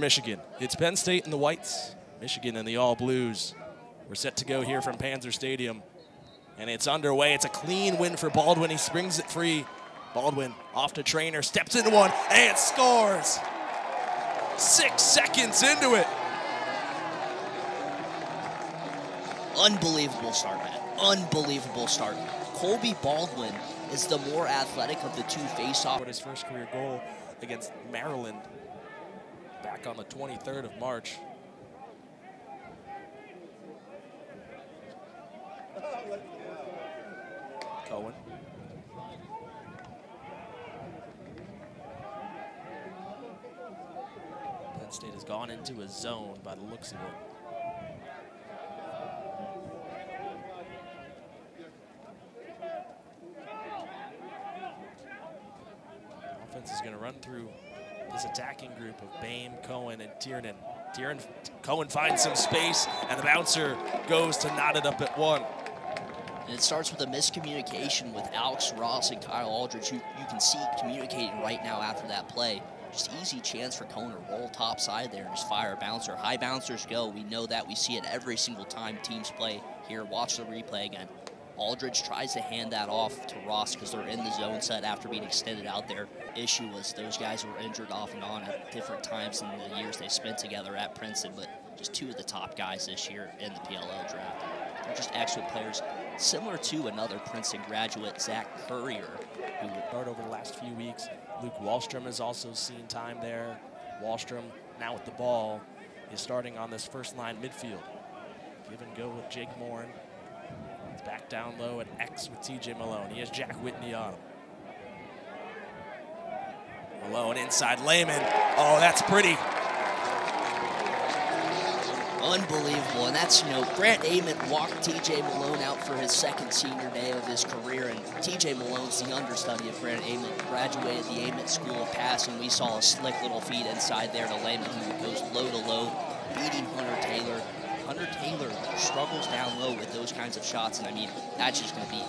Michigan. It's Penn State in the whites, Michigan in the all blues. We're set to go here from Panzer Stadium. And it's underway. It's a clean win for Baldwin. He springs it free. Baldwin off to Trainer, steps into one, and scores. Six seconds into it. Unbelievable start, man. Unbelievable start. Colby Baldwin is the more athletic of the two face-off. His first career goal against Maryland back on the 23rd of March. Cohen. Penn State has gone into a zone by the looks of it. Offense is going to run through this attacking group of Boehm, Cohen, and Tiernan. Tiernan, Cohen finds some space, and the bouncer goes to knot it up at one. And it starts with a miscommunication with Alex Ross and Kyle Aldridge, who you can see communicating right now after that play. Just easy chance for Cohen to roll top side there and just fire a bouncer. High bouncers go. We know that. We see it every single time teams play here. Watch the replay again. Aldridge tries to hand that off to Ross because they're in the zone set after being extended out there. Issue was those guys were injured off and on at different times in the years they spent together at Princeton, but just two of the top guys this year in the PLL draft. They're just excellent players, similar to another Princeton graduate, Zach Currier, who started over the last few weeks. Luke Wallstrom has also seen time there. Wallstrom, now with the ball, is starting on this first line midfield. Give and go with Jake Morin. Back down low at X with TJ Malone. He has Jack Whitney on him. Malone inside Lehman. Oh, that's pretty. Unbelievable. And that's, you know, Grant Ament walked TJ Malone out for his second senior day of his career. And TJ Malone's the understudy of Grant Ament. Graduated the Ament School of Pass, and We saw a slick little feed inside there to Lehman who goes low to low, beating Hunter Taylor. Hunter Taylor struggles down low with those kinds of shots. And I mean, that's just going to be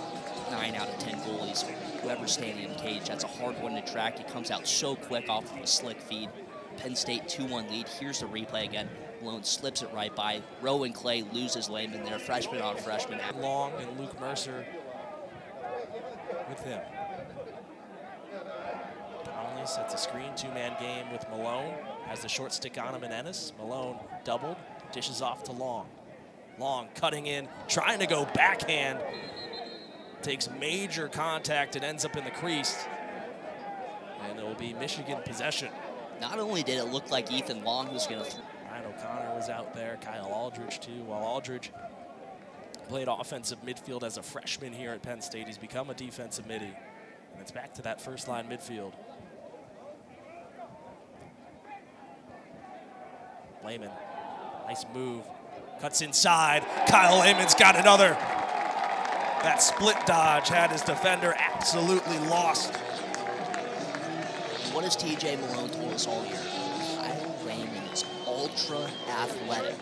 nine out of 10 goalies. Whoever's standing in the cage, that's a hard one to track. It comes out so quick off of a slick feed. Penn State 2-1 lead. Here's the replay again. Malone slips it right by. Rowan Clay loses Lehman there. Freshman on freshman. Long and Luke Mercer with him. Conley sets a screen two-man game with Malone. Has the short stick on him and Ennis. Malone doubled, dishes off to Long. Long cutting in, trying to go backhand. Takes major contact and ends up in the crease. And it will be Michigan possession. Not only did it look like Ethan Long was going to Ryan O'Connor was out there, Kyle Aldridge too. While Aldridge played offensive midfield as a freshman here at Penn State, he's become a defensive midi. And it's back to that first line midfield. Lehman, nice move, cuts inside. Kyle Lehman's got another. That split dodge had his defender absolutely lost. What has TJ Malone told us all year? Kyle Lehman is ultra athletic.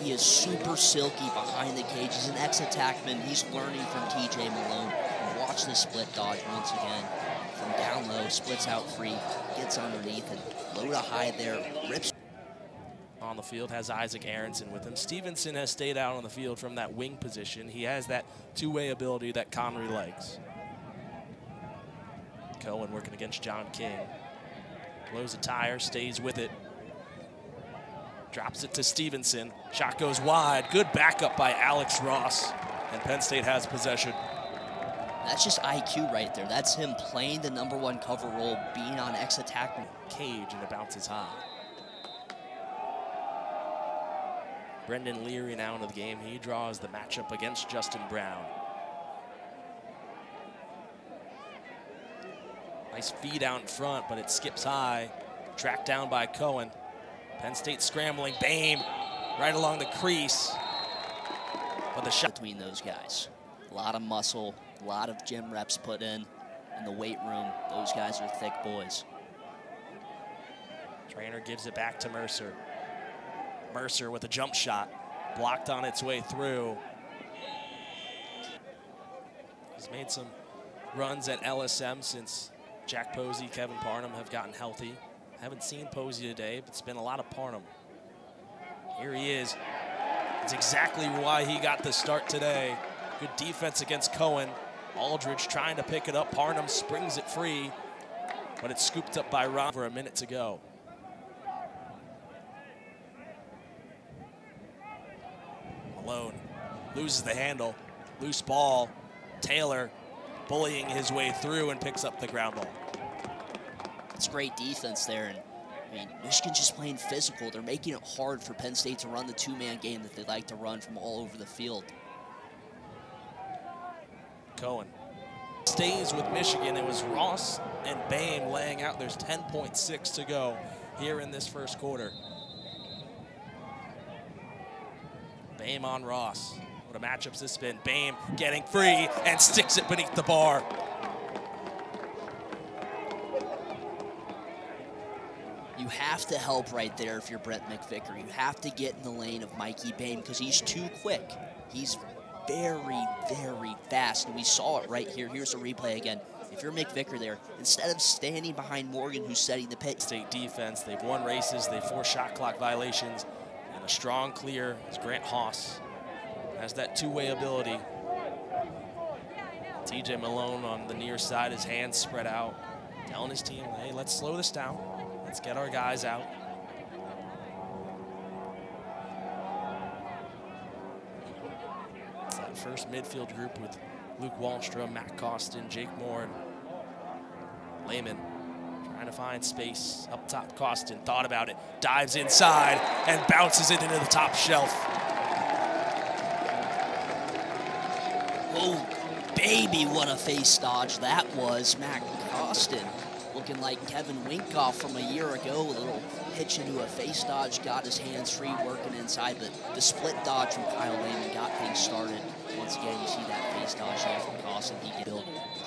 He is super silky behind the cage. He's an ex-attackman. He's learning from TJ Malone. Watch the split dodge once again. From down low, splits out free, gets underneath, and low to high there, rips. On the field has Isaac Aronson with him. Stevenson has stayed out on the field from that wing position. He has that two-way ability that Conry likes. Cohen working against John King. Blows a tire, stays with it. Drops it to Stevenson. Shot goes wide. Good backup by Alex Ross. And Penn State has possession. That's just IQ right there. That's him playing the number one cover role, being on ex-attack cage, and it bounces high. Brendan Leary now into the game. He draws the matchup against Justin Brown. Nice feed out in front, but it skips high. Tracked down by Cohen. Penn State scrambling. Boehm right along the crease. But the shot between those guys. A lot of muscle, a lot of gym reps put in. In the weight room, those guys are thick boys. Trainer gives it back to Mercer. Mercer with a jump shot. Blocked on its way through. He's made some runs at LSM since Jack Posey, Kevin Parnham have gotten healthy. Haven't seen Posey today, but it's been a lot of Parnham. Here he is. It's exactly why he got the start today. Good defense against Cohen. Aldridge trying to pick it up. Parnham springs it free, but it's scooped up by Ron for a minute to go. Malone loses the handle. Loose ball. Taylor bullying his way through and picks up the ground ball. It's great defense there. And I mean, Michigan's just playing physical. They're making it hard for Penn State to run the two-man game that they like to run from all over the field. Cohen stays with Michigan. It was Ross and Boehm laying out. There's 10.6 to go here in this first quarter. Boehm on Ross. What a matchup's this been. Boehm getting free and sticks it beneath the bar. You have to help right there if you're Brett McVicker. You have to get in the lane of Mikey Boehm because he's too quick. He's very, very fast, and we saw it right here. Here's a replay again. If you're McVicker there, instead of standing behind Morgan, who's setting the pace. State defense, they've won races, they've forced shot clock violations, and a strong clear is Grant Haas. Has that two-way ability. TJ Malone on the near side, his hands spread out, telling his team, hey, let's slow this down. Let's get our guys out. It's that first midfield group with Luke Wallstrom, Matt Costin, Jake Moore, and Lehman trying to find space up top. Costin thought about it, dives inside, and bounces it into the top shelf. Baby, what a face dodge that was. Matt Costin looking like Kevin Winkoff from a year ago. A little pitch into a face dodge, got his hands free working inside, but the split dodge from Kyle Lehman got things started. Once again, you see that face dodge there from Costin. He can build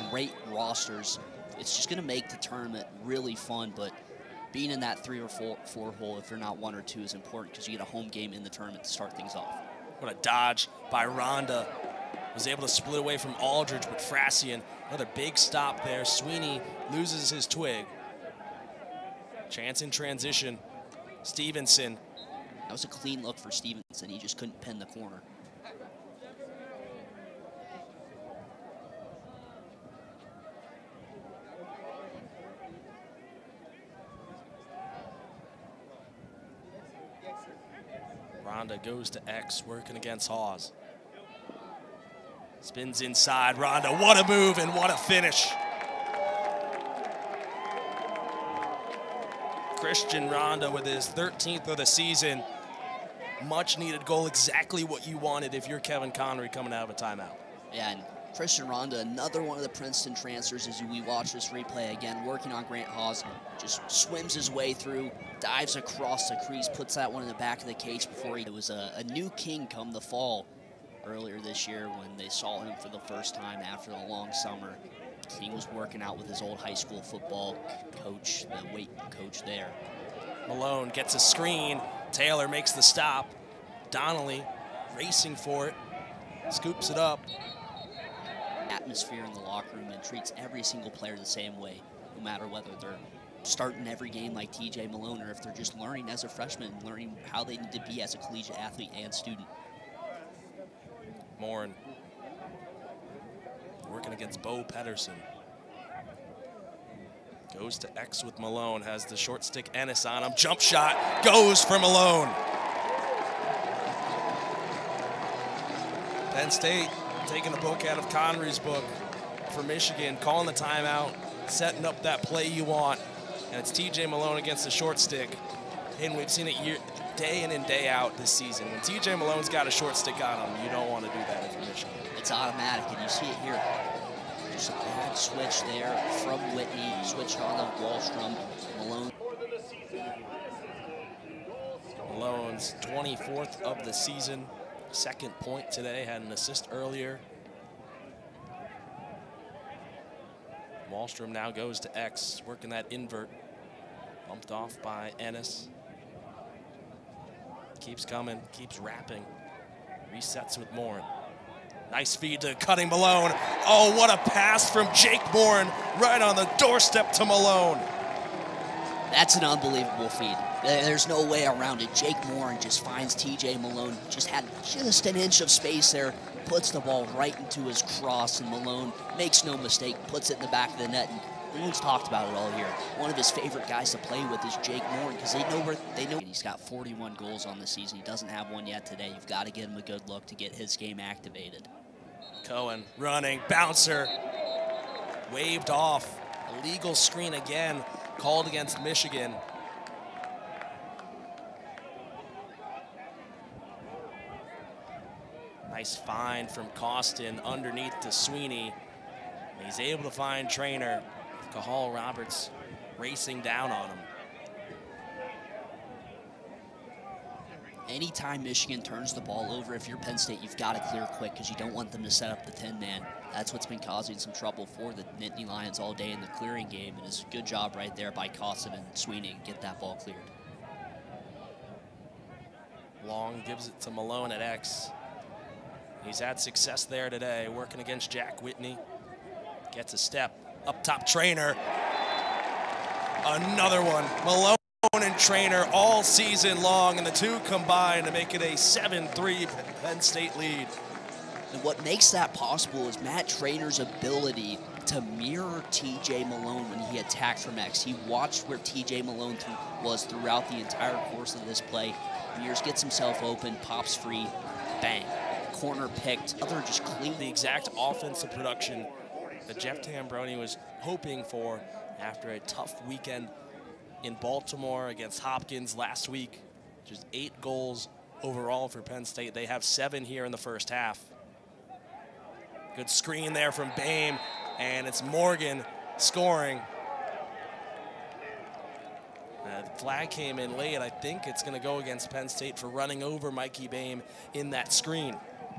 great rosters. It's just going to make the tournament really fun, but being in that three or four, four hole, if you're not one or two, is important because you get a home game in the tournament to start things off. What a dodge by Ronda. Was able to split away from Aldridge, but Frassian, another big stop there. Sweeney loses his twig. Chance in transition. Stevenson. That was a clean look for Stevenson. He just couldn't pin the corner. Ronda goes to X, working against Hawes. Spins inside, Ronda. What a move and what a finish. Christian Ronda with his 13th of the season. Much needed goal, exactly what you wanted if you're Kevin Conry coming out of a timeout. Yeah, and Christian Ronda, another one of the Princeton transfers as we watch this replay again, working on Grant Haas, just swims his way through, dives across the crease, puts that one in the back of the cage before he it was a, a new king come the fall earlier this year when they saw him for the first time after the long summer. He was working out with his old high school football coach, the weight coach there. Malone gets a screen. Taylor makes the stop. Donnelly racing for it, scoops it up. Atmosphere in the locker room and treats every single player the same way, no matter whether they're starting every game like TJ Malone or if they're just learning as a freshman, learning how they need to be as a collegiate athlete and student. Morin working against Bo Pedersen. Goes to X with Malone, has the short stick Ennis on him. Jump shot goes for Malone. Penn State taking a book out of Conry's book for Michigan, calling the timeout, setting up that play you want. And it's TJ Malone against the short stick. And we've seen it year, day in and day out this season. When TJ Malone's got a short stick on him, you don't want to do that if you're Michigan. It's automatic, and you see it here. Just a bad switch there from Whitney, switch on to Wallstrom. Malone. Malone's 24th of the season, second point today, had an assist earlier. Wallstrom now goes to X, working that invert. Bumped off by Ennis. Keeps coming, keeps wrapping. Resets with Morin. Nice feed to cutting Malone. Oh, what a pass from Jake Morin right on the doorstep to Malone. That's an unbelievable feed. There's no way around it. Jake Morin just finds TJ Malone. Just had just an inch of space there. Puts the ball right into his cross, and Malone makes no mistake, puts it in the back of the net. And Malone's talked about it all year. One of his favorite guys to play with is Jake Morin because they know where they know he's got 41 goals on the season. He doesn't have one yet today. You've got to get him a good look to get his game activated. Cohen running, bouncer, waved off. Illegal screen again, called against Michigan. Nice find from Costin underneath to Sweeney. He's able to find Trainer. Cahal Roberts racing down on him. anytime Michigan turns the ball over, if you're Penn State, you've got to clear quick because you don't want them to set up the 10 man. That's what's been causing some trouble for the Nittany Lions all day in the clearing game. And it's a good job right there by Costin and Sweeney to get that ball cleared. Long gives it to Malone at X. He's had success there today, working against Jack Whitney. Gets a step. Up top, Trainer. Another one. Malone and Trainer all season long, and the two combine to make it a 7-3 Penn State lead. And what makes that possible is Matt Trainer's ability to mirror TJ Malone when he attacked from X. He watched where TJ Malone th was throughout the entire course of this play. Mears gets himself open, pops free, bang. Corner picked, other just clean. The exact offensive production that Jeff Tambroni was hoping for after a tough weekend in Baltimore against Hopkins last week. Just eight goals overall for Penn State. They have seven here in the first half. Good screen there from Boehm, and it's Morgan scoring. Uh, the flag came in late. I think it's going to go against Penn State for running over Mikey Boehm in that screen.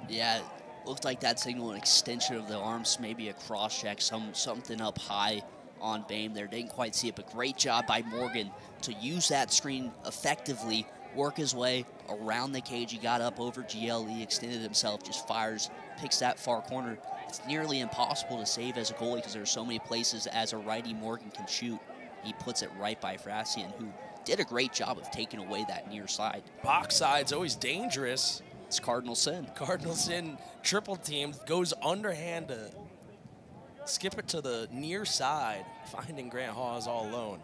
Yeah, looked like that signal an extension of the arms, maybe a cross check, some something up high on Boehm there. Didn't quite see it, but great job by Morgan to use that screen effectively, work his way around the cage. He got up over GLE, extended himself, just fires, picks that far corner. It's nearly impossible to save as a goalie because there's so many places as a righty Morgan can shoot. He puts it right by Frassian, who did a great job of taking away that near side. Box side's always dangerous. It's Cardinal Sin. Cardinal Sin triple team goes underhand to skip it to the near side, finding Grant Hawes all alone.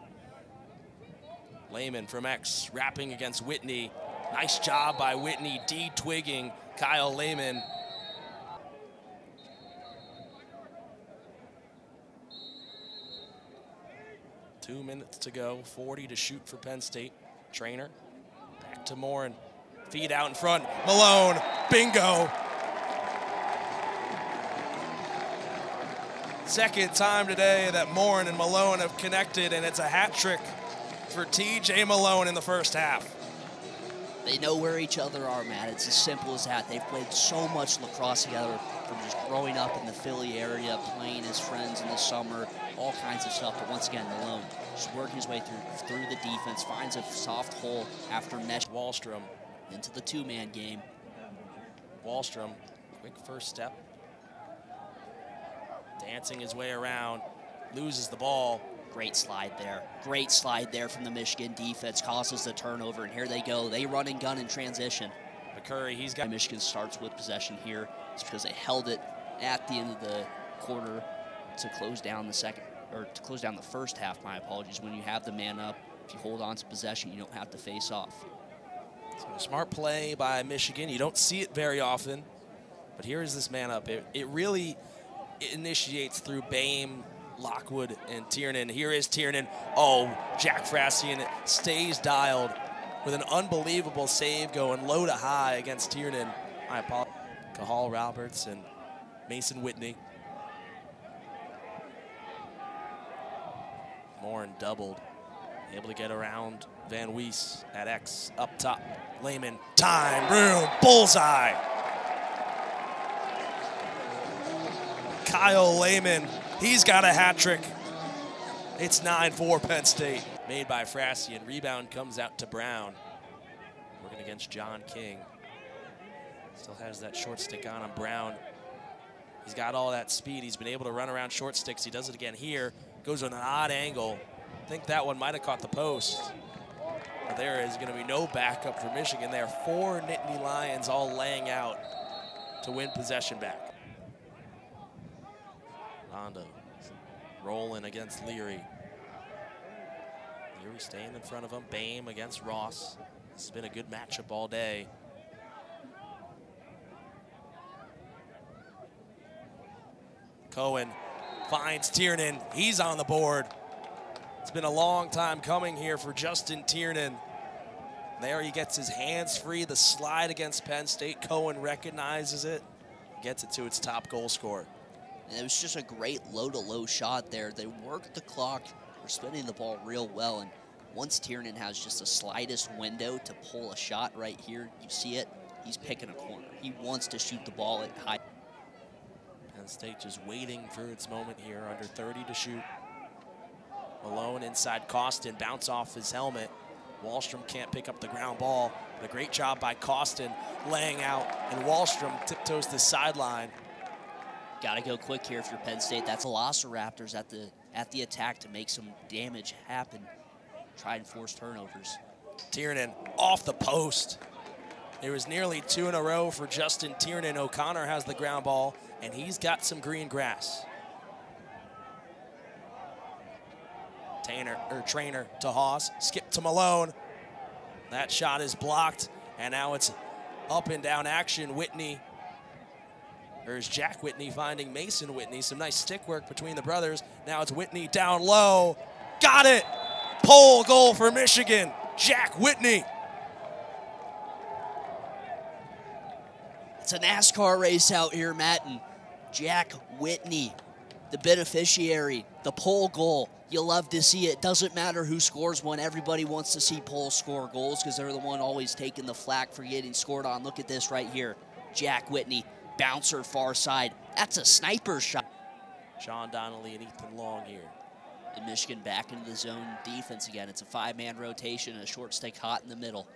Lehman from X wrapping against Whitney. Nice job by Whitney, de-twigging Kyle Lehman. Two minutes to go, 40 to shoot for Penn State. Trainer, back to Morin. Feed out in front, Malone, bingo. Second time today that Morin and Malone have connected, and it's a hat trick for TJ Malone in the first half. They know where each other are, Matt. It's as simple as that. They've played so much lacrosse together from just growing up in the Philly area, playing as friends in the summer, all kinds of stuff. But once again, Malone just working his way through through the defense, finds a soft hole after mesh. Wallstrom into the two-man game. Wallstrom, quick first step, dancing his way around, loses the ball. Great slide there. Great slide there from the Michigan defense. Causes the turnover, and here they go. They run and gun in transition. McCurry, he's got... Michigan starts with possession here. It's because they held it at the end of the quarter to close down the second, or to close down the first half, my apologies. When you have the man up, if you hold on to possession, you don't have to face off. Smart play by Michigan. You don't see it very often, but here is this man up. It, it really initiates through Boehm, Lockwood, and Tiernan. Here is Tiernan. Oh, Jack Frassian stays dialed with an unbelievable save going low to high against Tiernan. I apologize. Cahal Roberts and Mason Whitney. Morin doubled. Able to get around Van Wees at X up top. Lehman, time, room, bullseye. Kyle Lehman, he's got a hat trick. It's 9-4 Penn State. Made by Frassian. Rebound comes out to Brown. Working against John King. Still has that short stick on him. Brown, he's got all that speed. He's been able to run around short sticks. He does it again here. Goes on an odd angle. I think that one might have caught the post. But there is going to be no backup for Michigan there. are Four Nittany Lions all laying out to win possession back. Ronda rolling against Leary. Leary staying in front of him. Boehm against Ross. This has been a good matchup all day. Cohen finds Tiernan. He's on the board. It's been a long time coming here for Justin Tiernan. There he gets his hands free. The slide against Penn State. Cohen recognizes it, gets it to its top goal scorer. And it was just a great low-to-low -low shot there. They worked the clock. They're spinning the ball real well. And once Tiernan has just the slightest window to pull a shot right here, you see it, he's picking a corner. He wants to shoot the ball at high. Penn State just waiting for its moment here, under 30 to shoot. Malone inside Costin, bounce off his helmet. Wallstrom can't pick up the ground ball, but a great job by Costin laying out, and Wallstrom tiptoes the sideline. Got to go quick here if you're Penn State. That's Velociraptors at the at the attack to make some damage happen. Try and force turnovers. Tiernan off the post. It was nearly two in a row for Justin Tiernan. O'Connor has the ground ball, and he's got some green grass. Tainer, or trainer to Haws, skip to Malone. That shot is blocked, and now it's up and down action. Whitney, there's Jack Whitney finding Mason Whitney. Some nice stick work between the brothers. Now it's Whitney down low. Got it! Pole goal for Michigan. Jack Whitney. It's a NASCAR race out here, Matt, and Jack Whitney, the beneficiary, the pole goal. You love to see it. Doesn't matter who scores one. Everybody wants to see Pole score goals because they're the one always taking the flack for getting scored on. Look at this right here. Jack Whitney, bouncer far side. That's a sniper shot. Sean Donnelly and Ethan Long here. And Michigan back into the zone defense again. It's a five-man rotation and a short stick hot in the middle.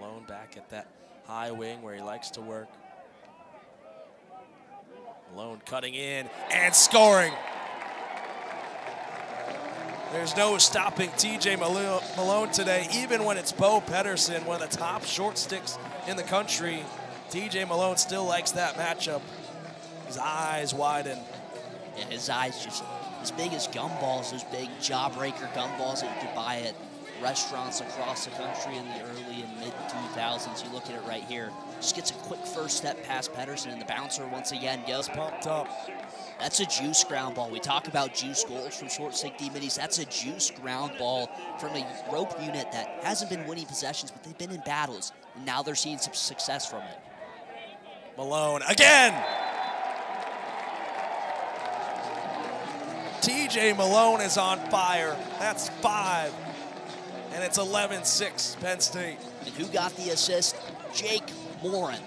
Malone back at that high wing where he likes to work. Malone cutting in and scoring. There's no stopping TJ Malone today, even when it's Bo Pedersen, one of the top short sticks in the country. TJ Malone still likes that matchup. His eyes widen. Yeah, his eyes just as big as gumballs, those big jawbreaker gumballs that you could buy at restaurants across the country in the early and mid 2000s. You look at it right here. Just gets a quick first step past Pedersen, and the bouncer once again goes pumped up. That's a juice ground ball. We talk about juice goals from short stick D. That's a juice ground ball from a rope unit that hasn't been winning possessions, but they've been in battles. And now they're seeing some success from it. Malone again. TJ Malone is on fire. That's five. And it's 11-6 Penn State. And who got the assist? Jake Morin.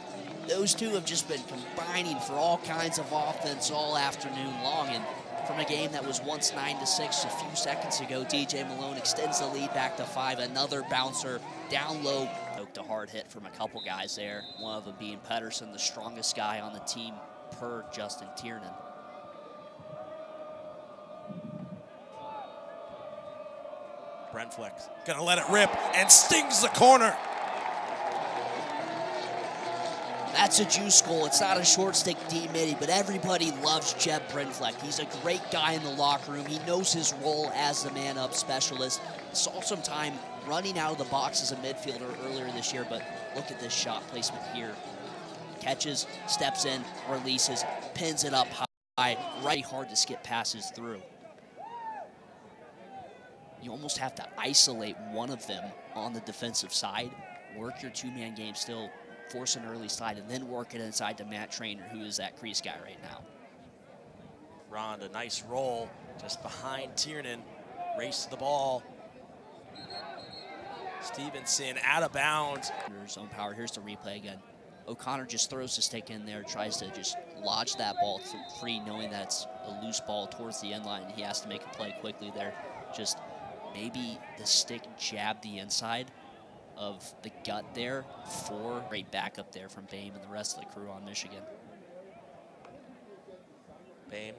Those two have just been combining for all kinds of offense all afternoon long. And from a game that was once 9 to 6 a few seconds ago, TJ Malone extends the lead back to 5. Another bouncer down low. Poked a hard hit from a couple guys there. One of them being Pedersen, the strongest guy on the team per Justin Tiernan. Brent Flex gonna let it rip and stings the corner. That's a juice goal. It's not a short stick D midi, but everybody loves Jeb Brynfleck. He's a great guy in the locker room. He knows his role as the man up specialist. Saw some time running out of the box as a midfielder earlier this year, but look at this shot placement here. Catches, steps in, releases, pins it up high. Right hard to skip passes through. You almost have to isolate one of them on the defensive side, work your two-man game still, force an early slide, and then work it inside to Matt Trainer, who is that crease guy right now. Rond, a nice roll just behind Tiernan. Race to the ball. Stevenson out of bounds. Zone power. Here's the replay again. O'Connor just throws the stick in there, tries to just lodge that ball free, knowing that it's a loose ball towards the end line. He has to make a play quickly there. Just maybe the stick jabbed the inside of the gut there for great backup there from Boehm and the rest of the crew on Michigan. Boehm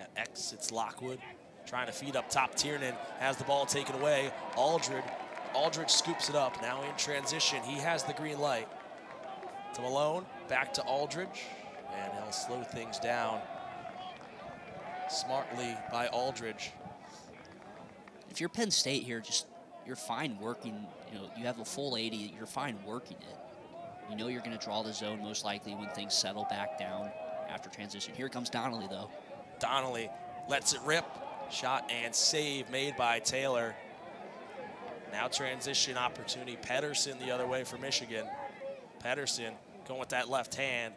at uh, X, it's Lockwood trying to feed up top. Tiernan has the ball taken away. Aldridge, Aldridge scoops it up. Now in transition, he has the green light. To Malone, back to Aldridge, and he'll slow things down smartly by Aldridge. If you're Penn State here, just you're fine working. You know, you have a full 80. You're fine working it. You know you're going to draw the zone most likely when things settle back down after transition. Here comes Donnelly though. Donnelly lets it rip. Shot and save made by Taylor. Now transition opportunity. Pedersen the other way for Michigan. Pedersen going with that left hand.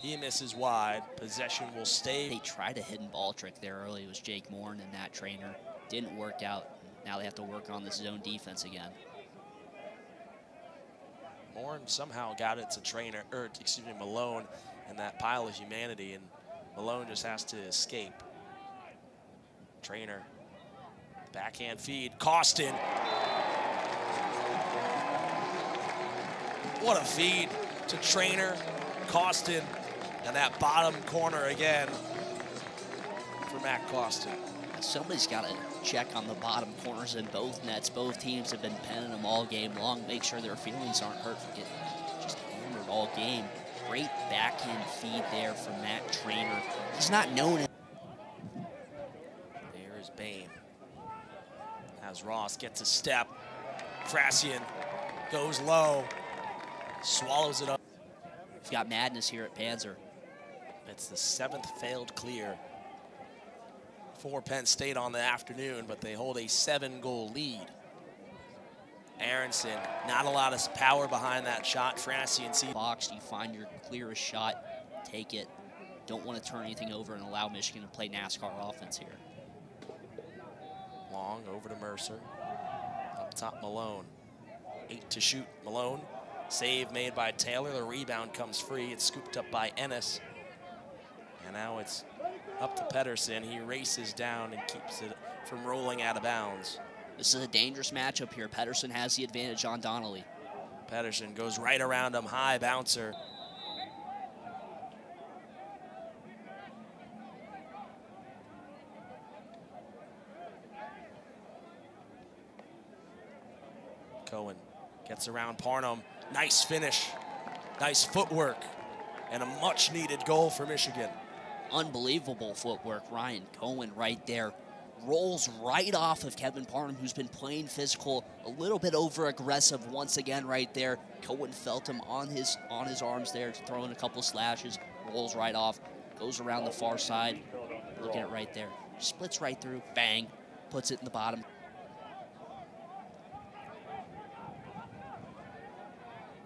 He misses wide. Possession will stay. They tried a hidden ball trick there early. It was Jake Morin and that trainer. Didn't work out. Now they have to work on this zone defense again. Morin somehow got it to trainer, or excuse me, Malone in that pile of humanity, and Malone just has to escape. Trainer, backhand feed, Costin. What a feed to Trainer, Costin, and that bottom corner again for Matt Costin. Somebody's got to check on the bottom corners in both nets. Both teams have been penning them all game long. Make sure their feelings aren't hurt from getting just hammered all game. Great backhand feed there from Matt Trainer. He's not known as There's Boehm. As Ross gets a step. Frassian goes low, swallows it up. We've got madness here at Panzer. It's the seventh failed clear for Penn State on the afternoon, but they hold a seven goal lead. Aronson, not a lot of power behind that shot. Frassian see box, you find your clearest shot, take it. Don't want to turn anything over and allow Michigan to play NASCAR offense here. Long over to Mercer. Up top, Malone. Eight to shoot, Malone. Save made by Taylor. The rebound comes free. It's scooped up by Ennis. And now it's up to Pedersen. He races down and keeps it from rolling out of bounds. This is a dangerous matchup here. Pedersen has the advantage on Donnelly. Pedersen goes right around him, high bouncer. Cohen gets around Parnham. Nice finish, nice footwork, and a much needed goal for Michigan. Unbelievable footwork. Ryan Cohen right there rolls right off of Kevin Parnham, who's been playing physical, a little bit over aggressive once again right there. Cohen felt him on his on his arms there, throwing a couple slashes, rolls right off, goes around the far side. Look at it right there. Splits right through, bang, puts it in the bottom.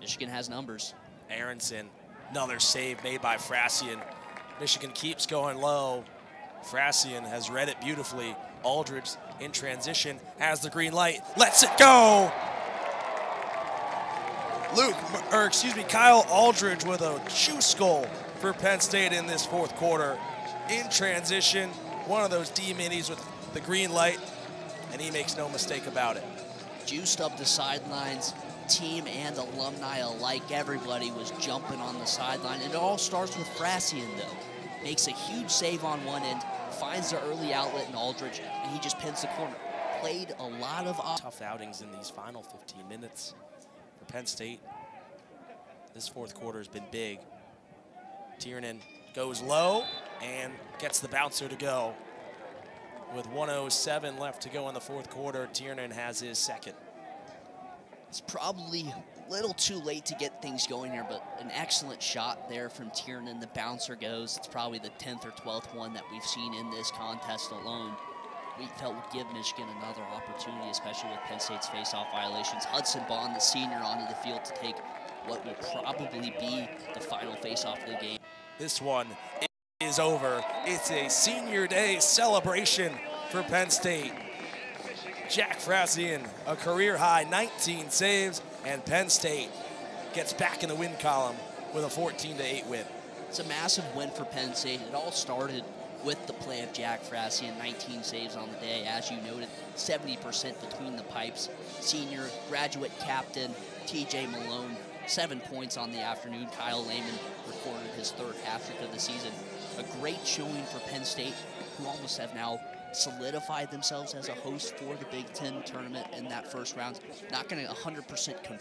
Michigan has numbers. Aronson, another save made by Frassian. Michigan keeps going low. Frassian has read it beautifully. Aldridge in transition has the green light, lets it go. Luke, or excuse me, Kyle Aldridge with a juice goal for Penn State in this fourth quarter. In transition, one of those D minis with the green light, and he makes no mistake about it. Juiced up the sidelines, team and alumni alike. Everybody was jumping on the sideline. It all starts with Frassian, though. Makes a huge save on one end, finds the early outlet in Aldridge, and he just pins the corner. Played a lot of tough outings in these final 15 minutes for Penn State. This fourth quarter has been big. Tiernan goes low and gets the bouncer to go. With 107 left to go in the fourth quarter, Tiernan has his second. It's probably little too late to get things going here, but an excellent shot there from Tiernan. The bouncer goes. It's probably the 10th or 12th one that we've seen in this contest alone. We felt would give Michigan another opportunity, especially with Penn State's face-off violations. Hudson Bond, the senior, onto the field to take what will probably be the final face-off of the game. This one is over. It's a senior day celebration for Penn State. Jack Frassian, a career high 19 saves, and Penn State gets back in the win column with a 14 to 8 win. It's a massive win for Penn State. It all started with the play of Jack Frassian, 19 saves on the day. As you noted, 70% between the pipes. Senior graduate captain TJ Malone, seven points on the afternoon. Kyle Lehman recorded his third hat trick of the season. A great showing for Penn State, who almost have now solidified themselves as a host for the Big Ten tournament in that first round. Not going to 100% confirm